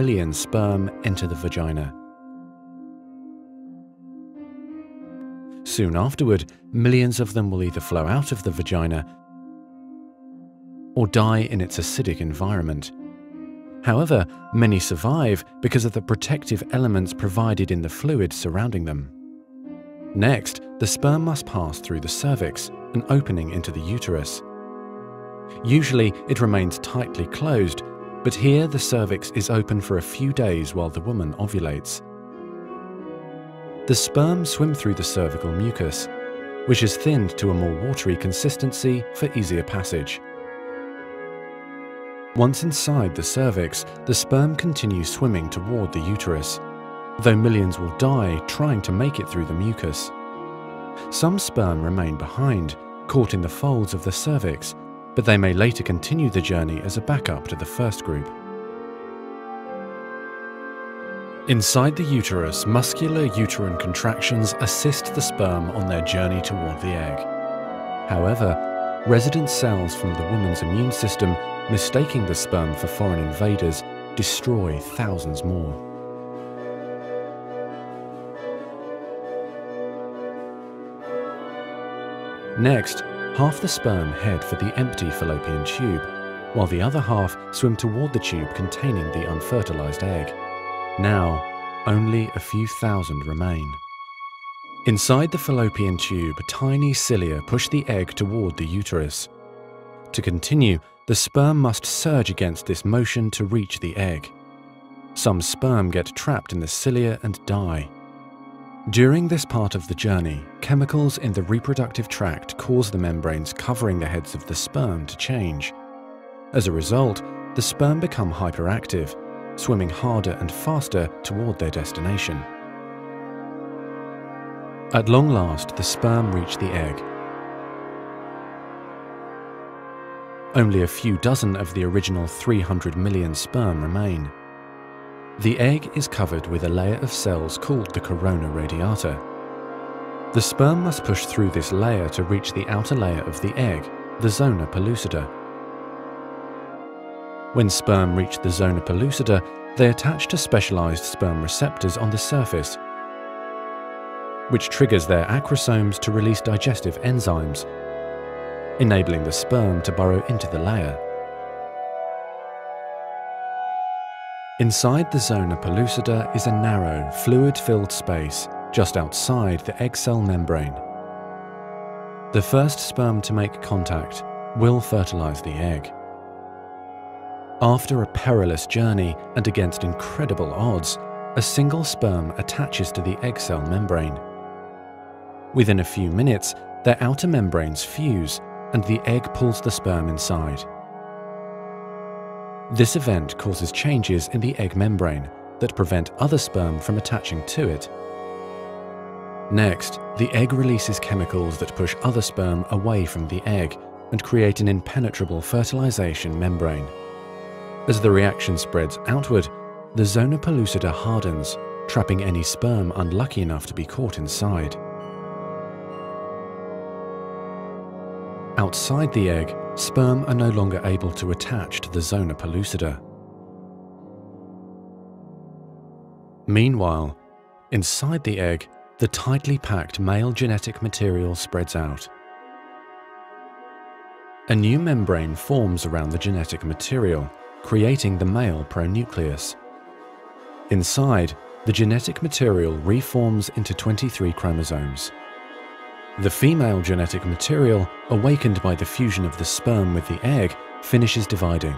million sperm enter the vagina. Soon afterward, millions of them will either flow out of the vagina or die in its acidic environment. However, many survive because of the protective elements provided in the fluid surrounding them. Next, the sperm must pass through the cervix, an opening into the uterus. Usually, it remains tightly closed, but here the cervix is open for a few days while the woman ovulates. The sperm swim through the cervical mucus, which is thinned to a more watery consistency for easier passage. Once inside the cervix, the sperm continues swimming toward the uterus, though millions will die trying to make it through the mucus. Some sperm remain behind, caught in the folds of the cervix, but they may later continue the journey as a backup to the first group. Inside the uterus, muscular uterine contractions assist the sperm on their journey toward the egg. However, resident cells from the woman's immune system, mistaking the sperm for foreign invaders, destroy thousands more. Next, half the sperm head for the empty fallopian tube, while the other half swim toward the tube containing the unfertilized egg. Now, only a few thousand remain. Inside the fallopian tube, tiny cilia push the egg toward the uterus. To continue, the sperm must surge against this motion to reach the egg. Some sperm get trapped in the cilia and die. During this part of the journey, chemicals in the reproductive tract cause the membranes covering the heads of the sperm to change. As a result, the sperm become hyperactive, swimming harder and faster toward their destination. At long last, the sperm reach the egg. Only a few dozen of the original 300 million sperm remain. The egg is covered with a layer of cells called the corona radiata. The sperm must push through this layer to reach the outer layer of the egg, the zona pellucida. When sperm reach the zona pellucida, they attach to specialized sperm receptors on the surface, which triggers their acrosomes to release digestive enzymes, enabling the sperm to burrow into the layer. Inside the zona pellucida is a narrow, fluid-filled space just outside the egg cell membrane. The first sperm to make contact will fertilize the egg. After a perilous journey and against incredible odds, a single sperm attaches to the egg cell membrane. Within a few minutes, their outer membranes fuse and the egg pulls the sperm inside. This event causes changes in the egg membrane that prevent other sperm from attaching to it. Next, the egg releases chemicals that push other sperm away from the egg and create an impenetrable fertilization membrane. As the reaction spreads outward, the zona pellucida hardens, trapping any sperm unlucky enough to be caught inside. Outside the egg, sperm are no longer able to attach to the zona pellucida. Meanwhile, inside the egg, the tightly packed male genetic material spreads out. A new membrane forms around the genetic material, creating the male pronucleus. Inside, the genetic material reforms into 23 chromosomes. The female genetic material, awakened by the fusion of the sperm with the egg, finishes dividing,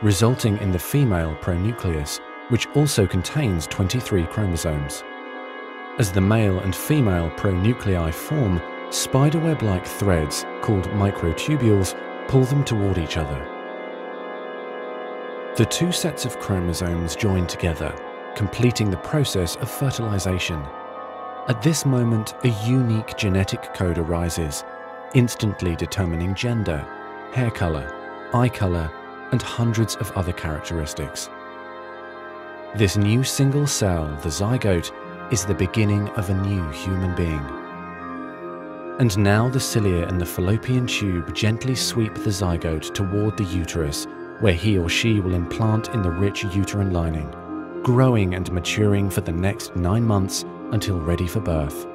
resulting in the female pronucleus, which also contains 23 chromosomes. As the male and female pronuclei form, spiderweb-like threads, called microtubules, pull them toward each other. The two sets of chromosomes join together, completing the process of fertilization. At this moment, a unique genetic code arises, instantly determining gender, hair color, eye color, and hundreds of other characteristics. This new single cell, the zygote, is the beginning of a new human being. And now the cilia in the fallopian tube gently sweep the zygote toward the uterus, where he or she will implant in the rich uterine lining, growing and maturing for the next nine months until ready for birth.